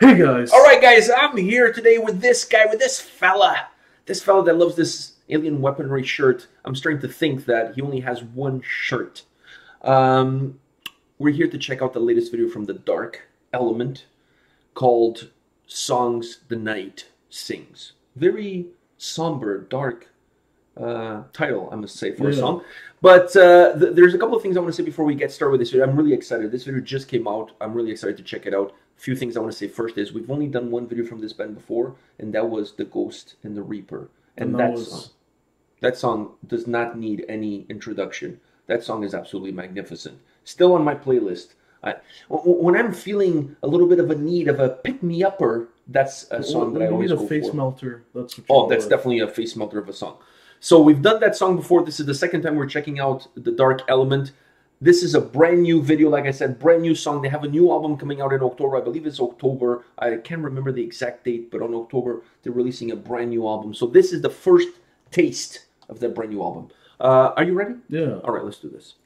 Hey guys. All right, guys, I'm here today with this guy, with this fella, this fella that loves this alien weaponry shirt. I'm starting to think that he only has one shirt. Um, we're here to check out the latest video from the Dark Element called "Songs the Night Sings." Very somber, dark uh, title, I must say, for a song. But uh, th- there's a couple of things I want to say before we get started with this video. I'm really excited. This video just came out. I'm really excited to check it out. A few things I want to say first is we've only done one video from this band before, and that was The Ghost and the Reaper. And, And that, that was- song, that song does not need any introduction. That song is absolutely magnificent. Still on my playlist. I, when I'm feeling a little bit of a need of a pick me upper, that's a song that I always need go a face for. melter. That's. Oh, that's definitely a face melter of a song. So we've done that song before. This is the second time we're checking out the Dark Element. This is a brand new video, like I said, brand new song. They have a new album coming out in October. I believe it's October. I can't remember the exact date, but on October they're releasing a brand new album. So this is the first taste of that brand new album. Uh, are you ready? Yeah. All right, let's do this.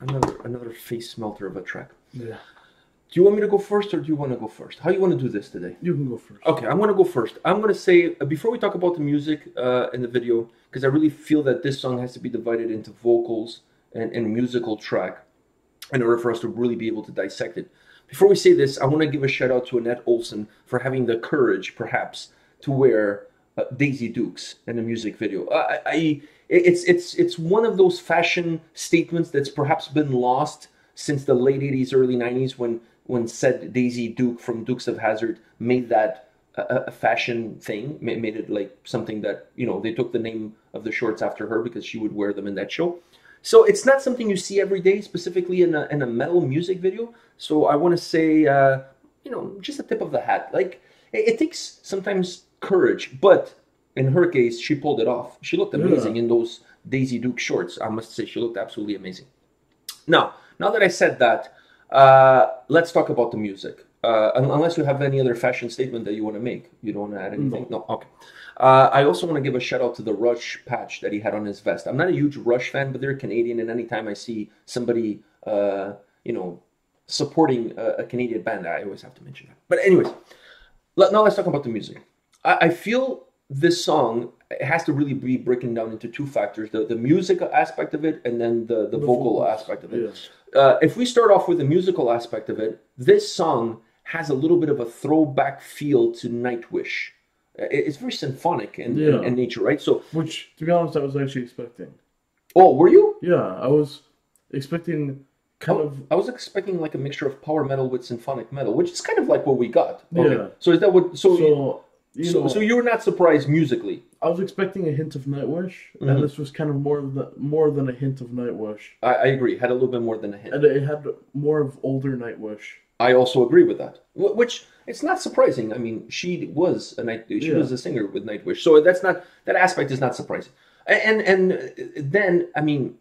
Another another face smelter of a track. Yeah. Do you want me to go first, or do you want to go first? How you want to do this today? You can go first. Okay, I'm gonna go first. I'm gonna say uh, before we talk about the music uh, in the video, because I really feel that this song has to be divided into vocals and, and musical track in order for us to really be able to dissect it. Before we say this, I want to give a shout out to Anette Olzon for having the courage, perhaps, to wear uh, Daisy Dukes in a music video. I, I it's it's it's one of those fashion statements that's perhaps been lost since the late 80s, early 90s when when said Daisy Duke from Dukes of Hazzard made that a, a fashion thing, made it like something that you know they took the name of the shorts after her because she would wear them in that show. So it's not something you see every day, specifically in a in a metal music video. So I want to say, uh, you know, just a tip of the hat. Like it, takes sometimes courage, but in her case, she pulled it off. She looked amazing yeah. in those Daisy Duke shorts. I must say, she looked absolutely amazing. Now, now that I said that, uh, let's talk about the music. Uh, unless you have any other fashion statement that you want to make, you don't want to add anything. No, no? okay. Uh, I also want to give a shout out to the Rush patch that he had on his vest. I'm not a huge Rush fan, but they're Canadian, and anytime I see somebody, uh, you know, supporting a, a, Canadian band, I always have to mention that. But anyways, let, now let's talk about the music. I, I feel this song has to really be broken down into two factors: the the music aspect of it, and then the the, the vocal vocals. aspect of it. Yes. Uh, if we start off with the musical aspect of it, this song has a little bit of a throwback feel to Nightwish. It's very symphonic in, yeah. in, in, nature, right? So, which, to be honest, I was actually expecting. Oh, were you? Yeah, I was expecting kind of. I was expecting like a mixture of power metal with symphonic metal, which is kind of like what we got. Okay. Yeah. So is that what? So, so you so, know, so you were not surprised musically. I was expecting a hint of Nightwish, mm-hmm. and this was kind of more than more than a hint of Nightwish. I, I agree. Had a little bit more than a hint, and it had more of older Nightwish. I also agree with that. Which it's not surprising. I mean, she was a night. She yeah. was a singer with Nightwish, so that's not that aspect is not surprising. And and then I mean,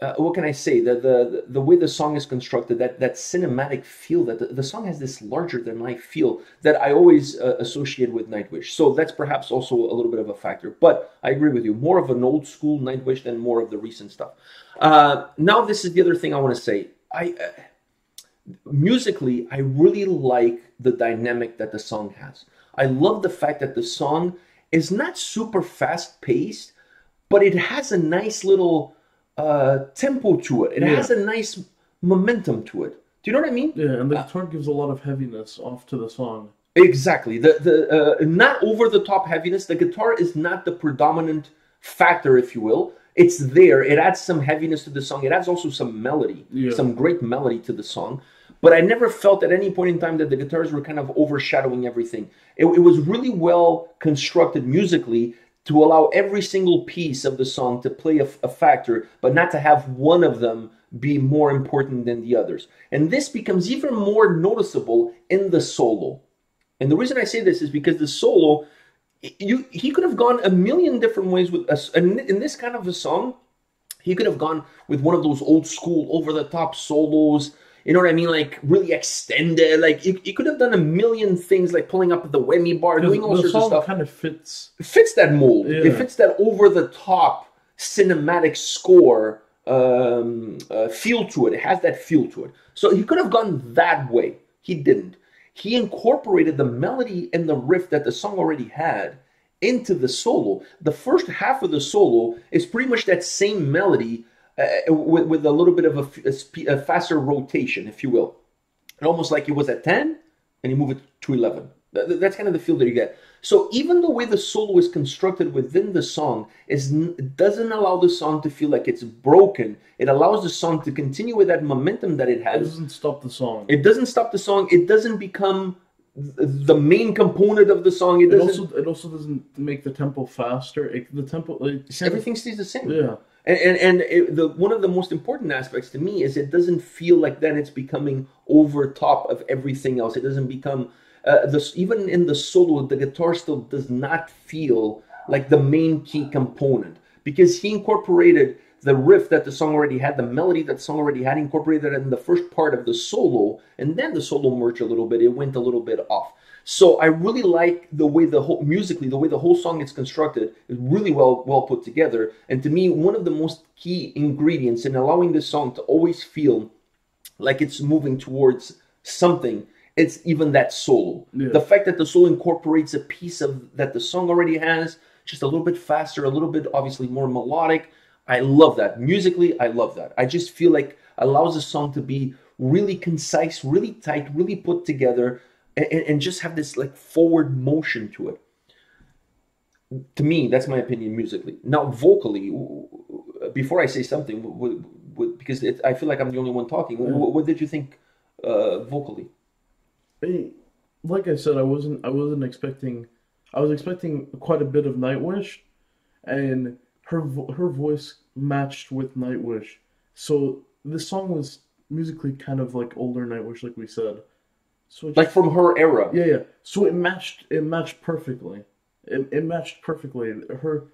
uh, what can I say? The, the the way the song is constructed, that that cinematic feel, that the, the song has this larger than life feel that I always uh, associate with Nightwish. So that's perhaps also a little bit of a factor. But I agree with you, more of an old school Nightwish than more of the recent stuff. Uh, now, this is the other thing I want to say. I uh, musically, I really like the dynamic that the song has. I love the fact that the song is not super fast paced, but it has a nice little uh, tempo to it. It yeah. has a nice momentum to it. Do you know what I mean? Yeah, and the uh, guitar gives a lot of heaviness off to the song. Exactly. The the uh, not over the top heaviness. The guitar is not the predominant factor, if you will. It's there. It adds some heaviness to the song. It adds also some melody, yeah. some great melody to the song. But I never felt at any point in time that the guitars were kind of overshadowing everything. It, it was really well constructed musically to allow every single piece of the song to play a, a, factor, but not to have one of them be more important than the others. And this becomes even more noticeable in the solo. And the reason I say this is because the solo, you he could have gone a million different ways with us. In this kind of a song, he could have gone with one of those old school over the top solos you know what I mean? Like really extended. Like you, you could have done a million things, like pulling up the whammy bar, doing all sorts of stuff. Kind of fits it fits that mold. Yeah. It fits that over the top cinematic score um, uh, feel to it. It has that feel to it. So he could have gone that way. He didn't. He incorporated the melody and the riff that the song already had into the solo. The first half of the solo is pretty much that same melody uh, with, with a little bit of a, a, a, faster rotation, if you will. And almost like it was at 10 and you move it to 11. That's kind of the feel that you get. So even the way the solo is constructed within the song is doesn't allow the song to feel like it's broken. It allows the song to continue with that momentum that it has. It doesn't stop the song. It doesn't stop the song. It doesn't become the main component of the song. It, it also it also doesn't make the tempo faster. It, the tempo everything stays the same. Yeah. And and, and it, the one of the most important aspects to me is it doesn't feel like then it's becoming over top of everything else. It doesn't become uh, even in the solo, the guitar still does not feel like the main key component because he incorporated the riff that the song already had, the melody that the song already had, incorporated in the first part of the solo, and then the solo merged a little bit. It went a little bit off. So I really like the way the whole musically, the way the whole song is constructed is really well well put together. And to me, one of the most key ingredients in allowing this song to always feel like it's moving towards something it's even that solo Yeah. the fact that the solo incorporates a piece of that the song already has just a little bit faster a little bit obviously more melodic i love that musically i love that i just feel like allows the song to be really concise really tight really put together and, and- just have this like forward motion to it to me that's my opinion musically now vocally before i say something w- w- w- because it, i feel like i'm the only one talking w- what did you think uh, vocally I, like I said, I wasn't I wasn't expecting. I was expecting quite a bit of Nightwish, and her vo- her voice matched with Nightwish. So this song was musically kind of like older Nightwish, like we said. So like from her era Yeah, yeah. So it matched. It matched perfectly. It, it matched perfectly. Her.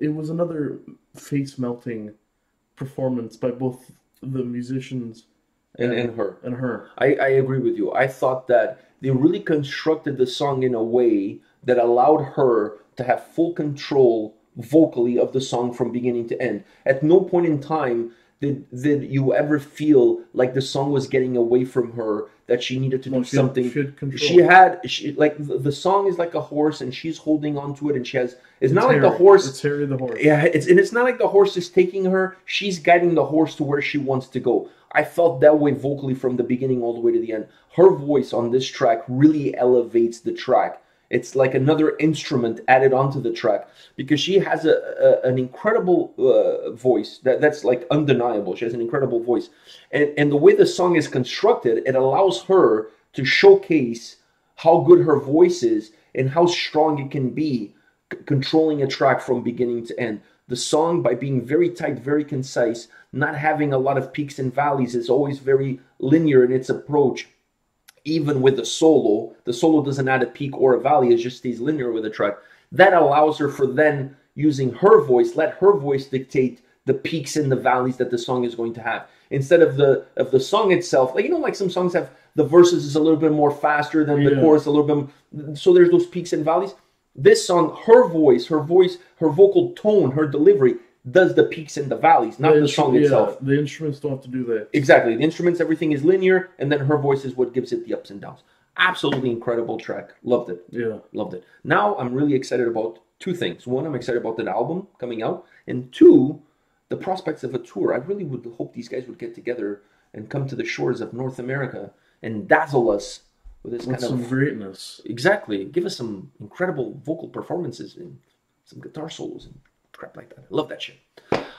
It was another face melting performance by both the musicians and, and her and her. I, I agree with you. I thought that they really constructed the song in a way that allowed her to have full control vocally of the song from beginning to end. At no point in time did did you ever feel like the song was getting away from her, that she needed to do she something. she had. She had she, like the, the song is like a horse, and she's holding on to it, and she has. It's, not like the horse. It's Harry the horse. Yeah, it's and it's not like the horse is taking her. She's guiding the horse to where she wants to go. I felt that way vocally from the beginning all the way to the end. Her voice on this track really elevates the track. It's like another instrument added onto the track because she has a, a an incredible uh, voice that that's like undeniable. She has an incredible voice, and and the way the song is constructed, it allows her to showcase how good her voice is and how strong it can be c- controlling a track from beginning to end. The song, by being very tight, very concise, not having a lot of peaks and valleys, is always very linear in its approach. Even with the solo, the solo doesn't add a peak or a valley, it just stays linear with the track. That allows her for then using her voice, let her voice dictate the peaks and the valleys that the song is going to have. Instead of the of the song itself, like you know, like some songs have the verses is a little bit more faster than the chorus, a little bit so there's those peaks and valleys. This song, her voice, her voice, her vocal tone, her delivery does the peaks and the valleys, not the instru- song yeah, itself. The instruments don't have to do that. Exactly. The instruments, everything is linear, and then her voice is what gives it the ups and downs. Absolutely incredible track. Loved it. Yeah. Loved it. Now I'm really excited about two things. One, I'm excited about that album coming out, and two, the prospects of a tour. I really would hope these guys would get together and come to the shores of North America and dazzle us with this With kind some of greatness. exactly. Give us some incredible vocal performances and some guitar solos and crap like that. I love that shit.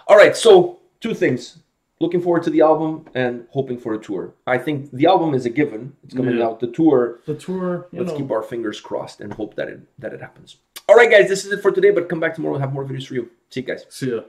All right, so two things. Looking forward to the album and hoping for a tour. I think the album is a given. It's coming Yeah. out. The tour, The tour, let's know, keep our fingers crossed and hope that it that it happens. All right, guys, this is it for today. But come back tomorrow. We'll have more videos for you. See you guys. see ya.